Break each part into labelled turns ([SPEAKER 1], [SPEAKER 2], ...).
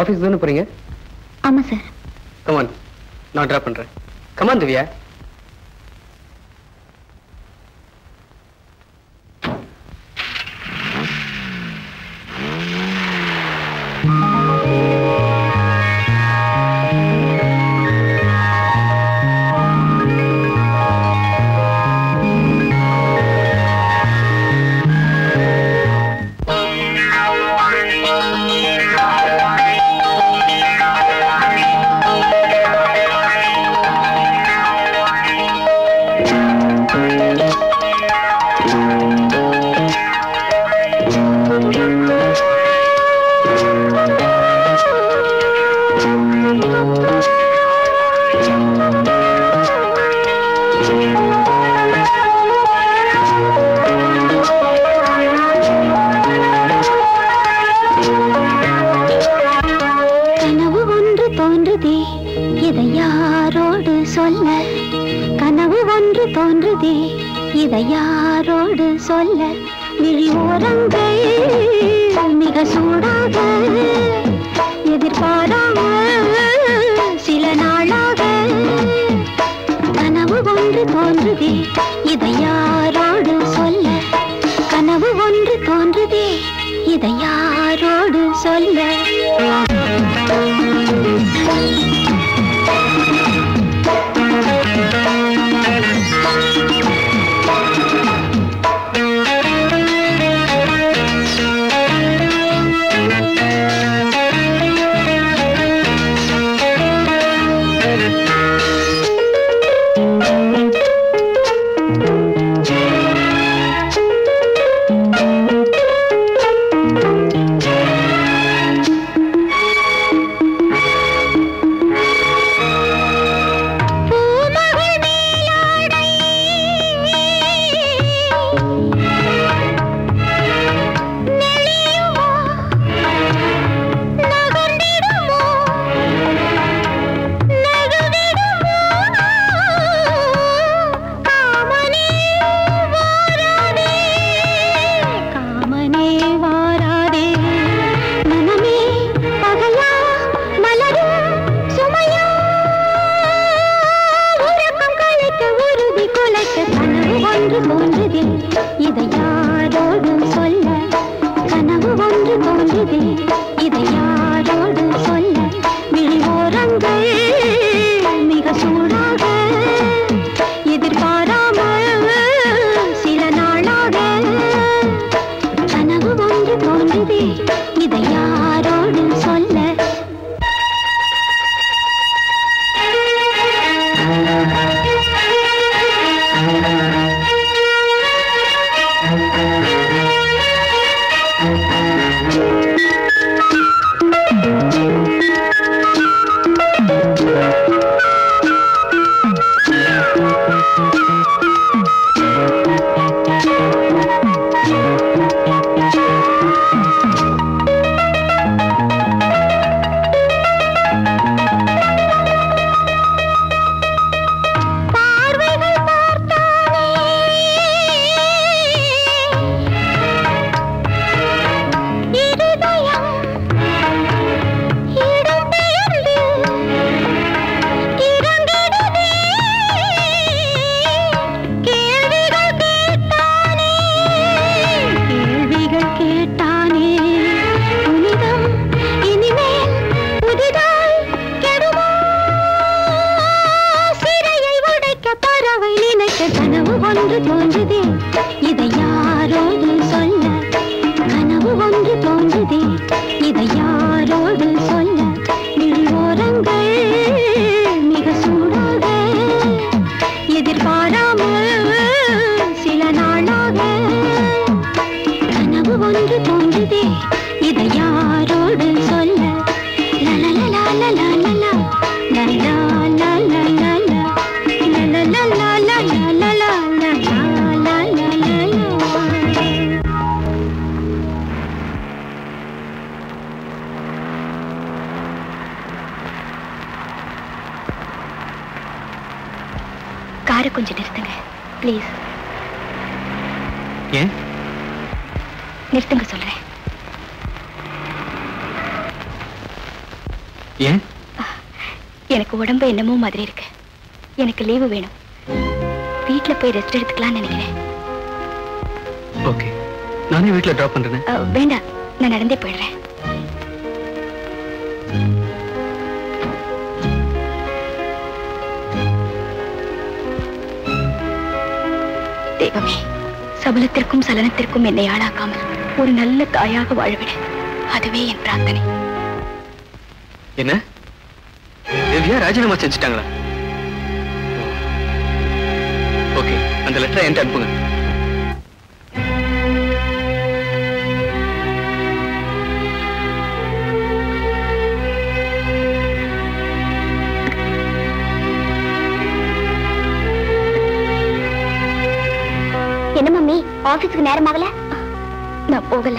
[SPEAKER 1] Office தானே போறீங்க?
[SPEAKER 2] ஆமா சார்
[SPEAKER 1] கமான் நான் டிராப் பண்றேன்.
[SPEAKER 2] Come on Divya. வந்தே இதை யாரோடு சொல்ல விழி ஓரங்கள் மிக சூடாக எதிர்பாராமல் சில நாளாக கனவு ஒன்று தோன்றுதே. இதை யாரோடு சொல்ல கனவு ஒன்று தோன்றுதே. இதை யாரோடு சொல்ல
[SPEAKER 3] என்னமோ மாதிரி இருக்கு. எனக்கு லீவு வேணும். வீட்ல போய் ரெஸ்ட் எடுத்துக்கலாம்னு நினைக்கிறேன்.
[SPEAKER 1] ஓகே நானே வீட்டில் ட்ராப் பண்றேன்.
[SPEAKER 3] வேண்டாம். நான் நடந்தே போயிடுறேன். தெய்வமே சபலத்திற்கும் சலனத்திற்கும் என்னை ஆளாக்காமல் ஒரு நல்ல தாயாக வாழவிட. அதுவே என் பிரார்த்தனை.
[SPEAKER 1] என்ன? திவ்யா ராஜினாமா செஞ்சுட்டாங்களா? ஓகே அந்த லெட்டரை என்கிட்ட அனுப்புங்க.
[SPEAKER 3] என்ன மம்மி ஆபீஸ்க்கு நேரம் ஆகல? நான் போகல.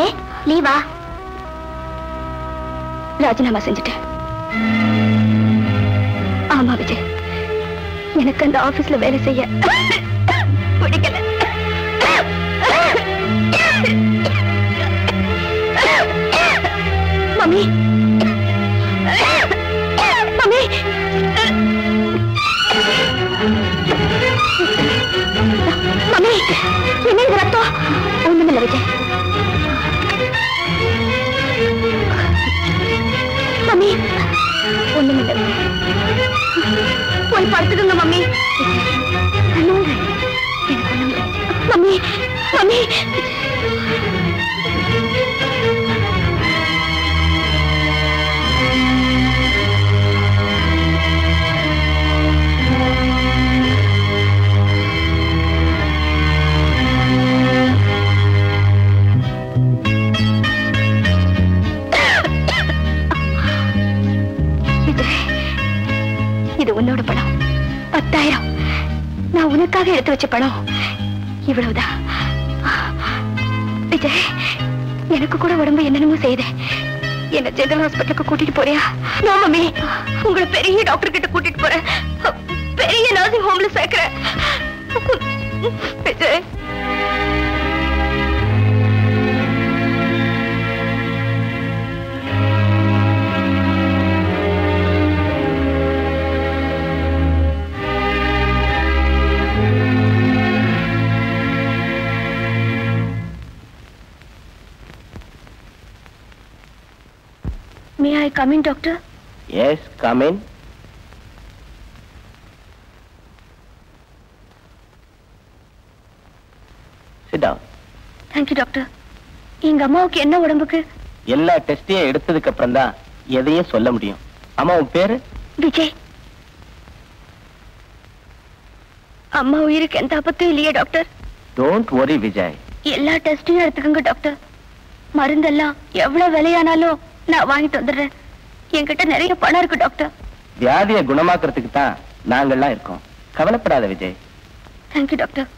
[SPEAKER 3] ஏ லீவா? ராஜினாமா செஞ்சுட்டேன். எனக்கு அந்த ஆபீஸ்ல வேலை செய்ய பிடிக்கல. சாமி. விஜய் உன்னோட பணம். பத்தாயிரம். நான் உனக்காக எடுத்து வச்ச பணம். இவ்வளவுதான். விஜய் எனக்கு கூட உடம்பு என்னென்னமோ செய்யுது என்ன ஜெனரல் ஹாஸ்பிட்டலுக்கு கூட்டிட்டு போறியா? No mummy. உங்களை பெரிய டாக்டர் கிட்ட கூட்டிட்டு போறேன். பெரிய நர்சிங் ஹோம்ல சேர்க்கிறேன். Vijay come in doctor
[SPEAKER 4] Yes, come in. Sit down.
[SPEAKER 3] Thank you doctor எங்க அம்மாவுக்கு என்ன உடம்புக்கு?
[SPEAKER 4] எல்லா டெஸ்டையும் எடுத்ததுக்கு அப்புறம் தான் எதையும் சொல்ல முடியும். அம்மா உன் பேரு?
[SPEAKER 3] விஜய். அம்மா உயிருக்கு எந்த ஆபத்தும் இல்லையே டாக்டர்
[SPEAKER 4] டோன்ட் worry விஜய்.
[SPEAKER 3] எல்லா டெஸ்டையும் எடுத்துக்கோங்க டாக்டர் மருந்தெல்லாம் எவ்வளவு விலையானாலும் நான் வாங்கிட்டு வந்துடுறேன். என்கிட்ட நிறைய பணம் இருக்கு டாக்டர்.
[SPEAKER 4] வியாதியை குணமாக்குறதுக்கு தான் நாங்கெல்லாம் இருக்கோம். கவலைப்படாத விஜய்.
[SPEAKER 3] Thank you doctor.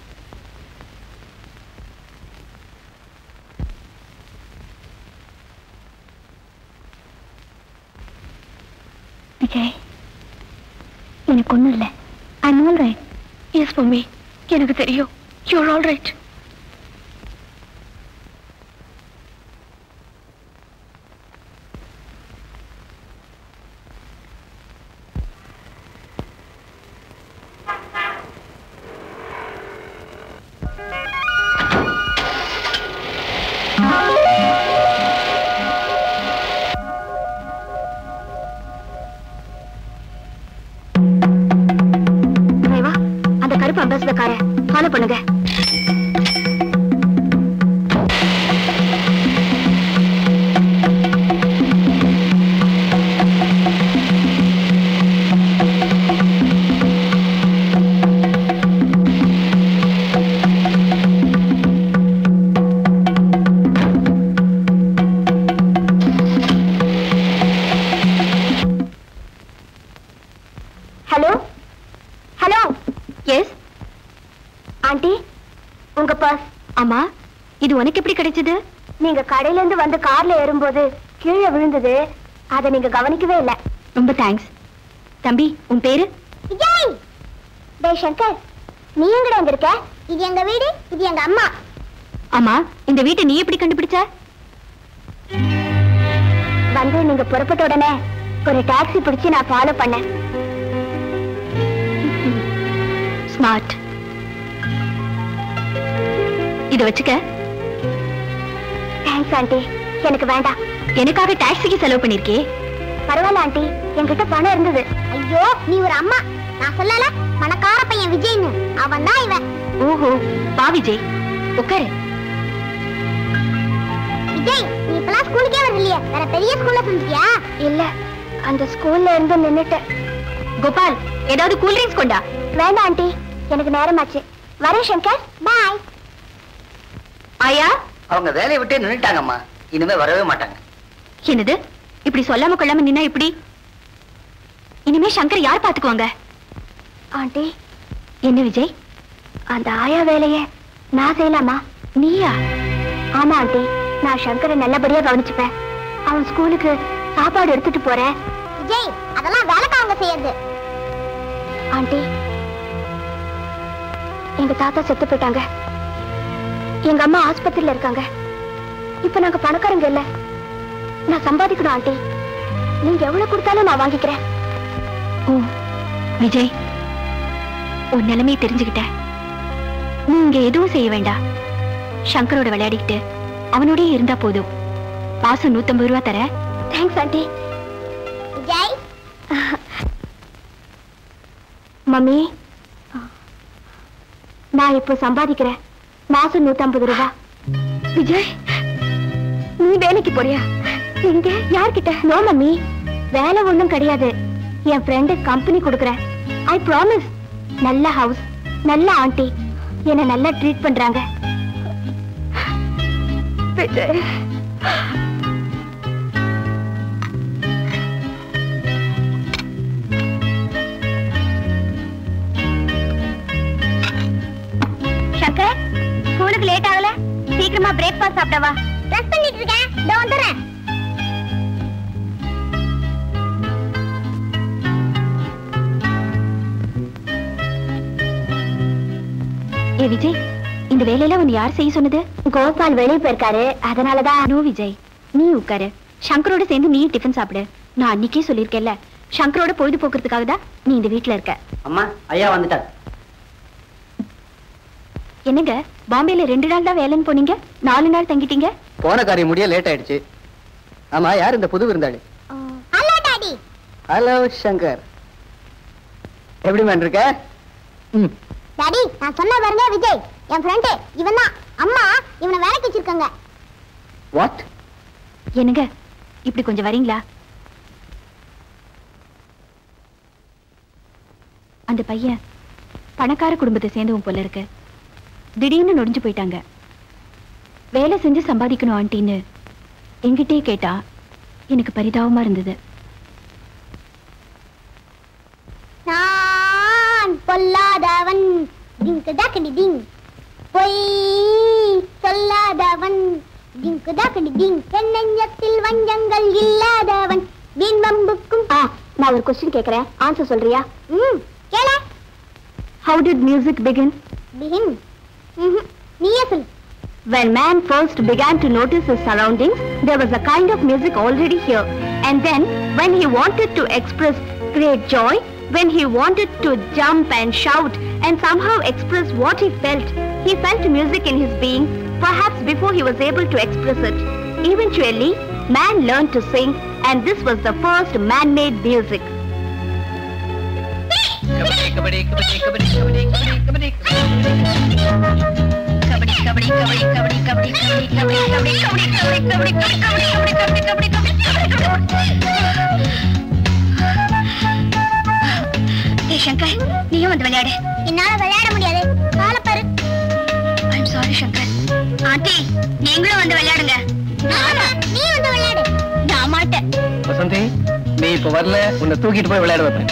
[SPEAKER 3] விஜய் எனக்கு ஒண்ணும் இல்லை. I'm all right yes mummy எனக்கு தெரியும். யூர் ஆல் ரைட் உனக்கு எப்படி கிடைச்சது? நீங்க கடையில இருந்து வந்து கார்ல ஏறும்போது கீழே விழுந்தது. அதை நீங்க கவனிக்கவே இல்ல. ரொம்ப தேங்க்ஸ் தம்பி உன் பேரு?
[SPEAKER 5] விஜய் டேய் சங்கர் நீ எங்கடா இருக்க? இது எங்க வீடு? இது எங்க அம்மா?
[SPEAKER 3] ஆமா இந்த வீட்டை நீ எப்படி கண்டுபிடிச்ச?
[SPEAKER 5] வந்து நீங்க புறப்பட்ட உடனே ஒரு டாக்ஸி பிடிச்சு நான் ஃபாலோ பண்ணேன். ஸ்மார்ட் இத வச்சுக்க. Thanks aunty. எனக்கு வேண்டாம். எனக்காக டாக்ஸிக்கு செலவு பண்ணிருக்கே? பரவாயில்ல ஆண்டி. என்கிட்ட பணம் இருந்தது.
[SPEAKER 6] ஐயோ நீ ஒரு அம்மா. நான் சொல்லல. பணக்கார பையன் விஜய்னு. அவன் தான் இவன்.
[SPEAKER 5] ஓஹோ வா விஜய். உட்காரு.
[SPEAKER 6] விஜய் நீ இப்பலாம் ஸ்கூலுக்கே வரது இல்லையா வேற பெரிய ஸ்கூல்ல சொல்லிட்டியா?
[SPEAKER 5] இல்ல அந்த ஸ்கூல்ல இருந்து நின்னுட்டேன். கோபால் ஏதாவது கூல் ட்ரிங்க்ஸ் கொண்டா? வேண்டாம் ஆண்டி. எனக்கு நேரமாச்சு. வரேன் சங்கர். பாய். ஆயா?
[SPEAKER 3] அவங்க வேலையை விட்டே நின்னுட்டாங்கம்மா. இனிமே வரவே மாட்டாங்க.
[SPEAKER 5] என்னது? இப்படி சொல்லாம கொள்ளாம நின்னா இப்படி? இனிமே சங்கர் யார் பாத்துக்குவாங்க ஆண்டி என்ன விஜய்? அந்த ஆயா வேலைய நான் செய்யலாமா? நீயா? ஆமா ஆண்டி. நான் சங்கரை நல்லபடியா கவனிச்சுப்பேன். அவன் ஸ்கூலுக்கு சாப்பாடு எடுத்துட்டு போறேன்
[SPEAKER 6] விஜய் அதெல்லாம் வேலைக்காரங்க செய்யறது.
[SPEAKER 5] ஆண்டி எங்க தாத்தா செத்து போயிட்டாங்க. எங்க அம்மா ஆஸ்பத்திரியில இருக்காங்க. இப்ப நாங்க பணக்காரங்க இல்ல. நான் சம்பாதிக்கணும் ஆண்டி. நீங்க எவ்வளவு கொடுத்தாலும் நான் வாங்கிக்கிறேன். ஓ விஜய் உன் நிலைமையை தெரிஞ்சுக்கிட்டேன் நீ இங்க எதுவும் செய்ய வேண்டாம் சங்கரோட விளையாடிக்கிட்டு அவனோடயே இருந்தா போதும். மாசம் நூத்தம்பது ரூபா தர. Thanks aunty.
[SPEAKER 6] விஜய்?
[SPEAKER 5] மம்மி நான் இப்போ சம்பாதிக்கிறேன். மாசம் நூத்தம்பது ரூபாய் விஜய் நீ வேலைக்கு போறியா? எங்க? யார்கிட்ட? No mummy. வேலை ஒண்ணும் கிடையாது. என் ஃப்ரெண்டு கம்பெனி கொடுக்குறேன் ஐ ப்ராமிஸ் நல்ல ஹவுஸ் நல்ல ஆண்டி என்ன நல்லா ட்ரீட் பண்றாங்க. விஜய். சீக்கிரமா பிரேக்ஃபாஸ்ட் சாப்பிடவா.
[SPEAKER 6] ட்ரெஸ் பண்ணிட்டு இருக்கேன். இதோ வந்துடுறேன்.
[SPEAKER 5] ஏ விஜய் இந்த வேலையில உன்னை யார் செய்ய சொன்னது? கோபால் வெளியே போயிருக்காரு. அதனாலதான் நோ விஜய். நீ உட்காரு. சங்கரோட சேர்ந்து நீ டிஃபன் சாப்பிடு. நான் அன்னைக்கே சொல்லியிருக்கேன்ல சங்கரோட பொழுது போக்குறதுக்காக தான் நீ இந்த வீட்ல இருக்க.
[SPEAKER 3] அம்மா ஐயா வந்துட்டார்.
[SPEAKER 5] என்னங்க பாம்பேல ரெண்டு நாள் தான் வேலைன்னு போனீங்க? நாலு நாள் தங்கிட்டீங்க?
[SPEAKER 7] போன காரியம் முடிய லேட் ஆயிடுச்சு. ஆமா யார் இந்த புது விருந்தாளி?
[SPEAKER 6] ஹலோ டாடி
[SPEAKER 7] ஹலோ சங்கர் எப்படி மேன் இருக்க?
[SPEAKER 6] டாடி நான் சொன்ன பாருங்க விஜய். என் ஃப்ரெண்டு இவன் தான். அம்மா இவனை வேலைக்கு வச்சிருக்காங்க.
[SPEAKER 7] வாட்
[SPEAKER 5] என்னங்க இப்படி கொஞ்சம் வரீங்களா? அந்த பையன் பணக்கார குடும்பத்தை சேர்ந்தவன் போல இருக்கு. திடீர்னு நொடிஞ்சு போயிட்டாங்க. வேலை செஞ்சு சம்பாதிக்கணும் ஆண்டின்னு என்கிட்டயே கேட்டா எனக்கு பரிதாபமா இருந்தது.
[SPEAKER 6] நான் பொல்லாதவன். டிங்கு தாக்கடி டிங் பொய் சொல்லாதவன். டிங்கு தாக்கடி டிங் தென்னஞ்சத்தில் வஞ்சங்கள் இல்லாதவன். வீண் வம்புக்கும்
[SPEAKER 5] நான் ஒரு கொஸ்டின் கேக்குறேன். ஆன்சர் சொல்றியா?
[SPEAKER 6] ம் கேள.
[SPEAKER 5] How did music
[SPEAKER 6] begin begin. நீயே சொல்லு
[SPEAKER 5] When man first began to notice his surroundings, there was a kind of music already here. And then, when he wanted to express great joy, when he wanted to jump and shout and somehow express what he felt, he felt music in his being, perhaps before he was able to express it. Eventually, man learned to sing, and this was the first man-made music.
[SPEAKER 3] Kabaddi kabaddi kabaddi kabaddi kabaddi kabaddi
[SPEAKER 5] Hey Shankar, நீயும் வந்து விளையாடு
[SPEAKER 6] என்னால விளையாட முடியாது காலை பாரு
[SPEAKER 5] I'm sorry Shankar aunty நீங்களும் வந்து விளையாடுங்க
[SPEAKER 6] நீ வந்து விளையாடு
[SPEAKER 5] நான் மாட்டேன்
[SPEAKER 7] வசந்தி நீ இப்ப வரல உன்னை தூக்கிட்டு போய் விளையாட வைப்பேன்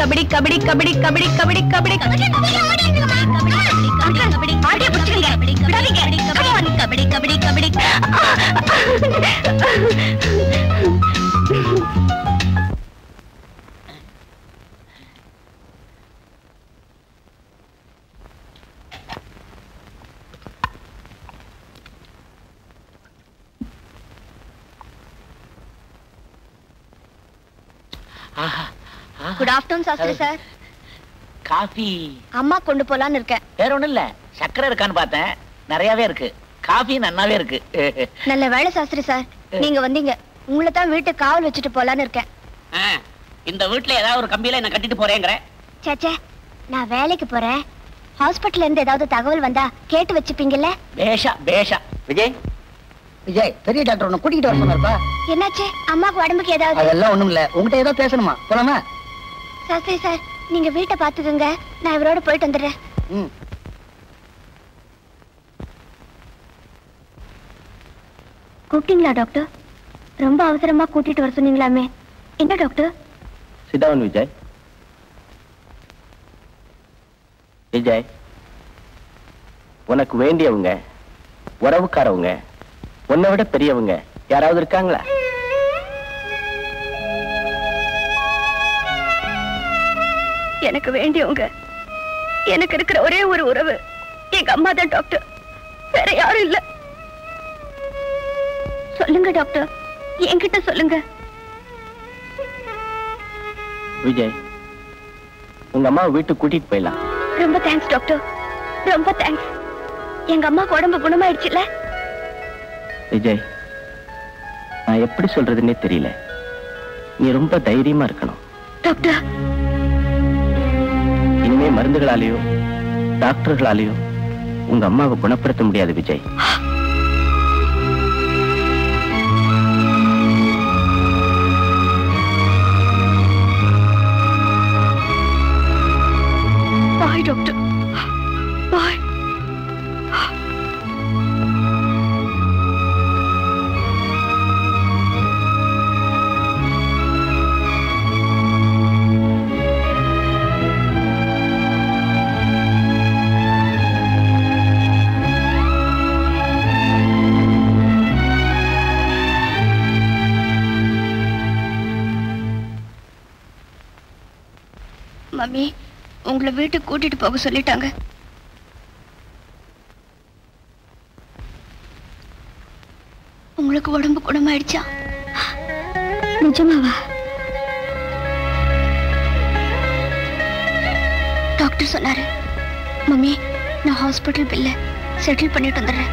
[SPEAKER 5] கபடி கபடி கபடி கபடி கபடி கபடி. கபடி கபடி கபடி. ஆஹா.
[SPEAKER 3] Good afternoon Sastri sir
[SPEAKER 4] coffee.
[SPEAKER 3] அம்மா கொண்டு போலான்னு இருக்கேன்.
[SPEAKER 4] வேற ஒண்ணும் இல்ல. சக்கரை இருக்கான்னு பார்த்தேன். நிறையவே இருக்கு. காஃபி நன்னாவே இருக்கு.
[SPEAKER 3] நல்ல வேலை சாஸ்திரி சார் நீங்க வந்தீங்க. உங்களை தான் வீட்டுக்கு காவல் வச்சுட்டு போலான்னு இருக்கேன்.
[SPEAKER 4] இந்த வீட்டுல ஏதாவது ஒரு கம்பியில என்ன கட்டிட்டு போறேங்கிற.
[SPEAKER 3] சேச்சே நான் வேலைக்கு போறேன். ஹாஸ்பிட்டல்ல இருந்து ஏதாவது தகவல் வந்தா கேட்டு வச்சுப்பீங்கல்ல?
[SPEAKER 4] பேஷா பேஷா. விஜய்
[SPEAKER 7] விஜய் பெரிய டாக்டர் உன்னை கூட்டிகிட்டு வர சொன்னாருப்பா.
[SPEAKER 3] என்னாச்சு? அம்மாக்கு உடம்புக்கு ஏதாவது?
[SPEAKER 7] அதெல்லாம் ஒண்ணும் இல்ல. உங்ககிட்ட ஏதோ பேசணுமா? போலாமா?
[SPEAKER 3] சாஸ்திரி சார் நீங்க வீட்டை பாத்துக்கோங்க நான் இவரோட போயிட்டு வந்துடுறேன். கூப்பிட்டீங்களா டாக்டர்? ரொம்ப அவசரமா கூட்டிட்டு வர சொன்னீங்களாமே. என்ன டாக்டர்?
[SPEAKER 4] சிதாவன் விஜய். விஜய் உனக்கு வேண்டியவங்க உறவுக்காரவங்க உன்னை விட பெரியவங்க யாராவது இருக்காங்களா?
[SPEAKER 3] எனக்கு வேண்டியவங்க. எனக்கு இருக்கிற ஒரே ஒரு உறவு. எங்க அம்மா தான் டாக்டர். வேற யாரும் இல்ல. சொல்லுங்க டாக்டர். என்கிட்ட சொல்லுங்க.
[SPEAKER 4] விஜய் உங்க அம்மா வீட்டுக்கு கூட்டிட்டு போயிடலாம்.
[SPEAKER 3] ரொம்ப தேங்க்ஸ் டாக்டர் ரொம்ப தேங்க்ஸ் எங்க அம்மாக்கு உடம்பு குணமாயிடுச்சுல?
[SPEAKER 4] விஜய் நான் எப்படி சொல்றதுன்னே தெரியல. நீ ரொம்ப தைரியமா இருக்கணும்.
[SPEAKER 3] டாக்டர்
[SPEAKER 4] மருந்துகளாலேயோ டாக்டர்களாலேயோ உங்க அம்மாவை குணப்படுத்த முடியாது விஜய்.
[SPEAKER 3] Doctor mummy. உங்களை வீட்டுக்கு கூட்டிட்டு போக சொல்லிட்டாங்க. உங்களுக்கு உடம்பு குணமாயிடுச்சா? நிஜமாவா? டாக்டர் சொன்னாரு. மம்மி நான் ஹாஸ்பிட்டல் பில்ல செட்டில் பண்ணிட்டு வந்துடுறேன்.